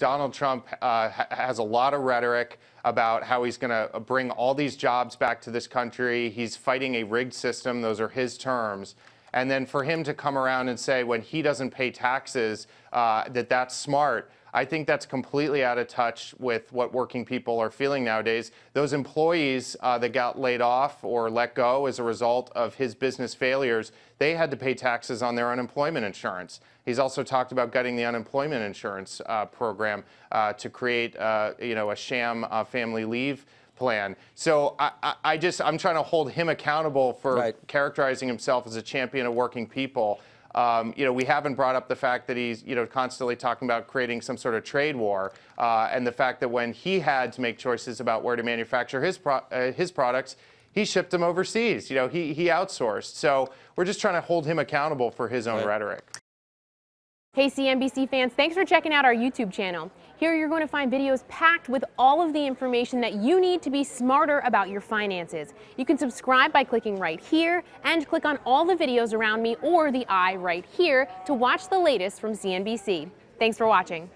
Donald Trump uh, has a lot of rhetoric about how he's going to bring all these jobs back to this country. He's fighting a rigged system. Those are his terms. And then for him to come around and say when he doesn't pay taxes uh, that that's smart, I think that's completely out of touch with what working people are feeling nowadays. Those employees uh, that got laid off or let go as a result of his business failures, they had to pay taxes on their unemployment insurance. He's also talked about gutting the unemployment insurance uh, program uh, to create, uh, you know, a sham uh, family leave plan. So I, I, I, just I'm trying to hold him accountable for right. characterizing himself as a champion of working people. Um, you know, we haven't brought up the fact that he's, you know, constantly talking about creating some sort of trade war, uh, and the fact that when he had to make choices about where to manufacture his pro uh, his products, he shipped them overseas. You know, he he outsourced. So we're just trying to hold him accountable for his own right. rhetoric. Hey CNBC fans, thanks for checking out our YouTube channel. Here you're going to find videos packed with all of the information that you need to be smarter about your finances. You can subscribe by clicking right here and click on all the videos around me or the eye right here to watch the latest from CNBC. Thanks for watching.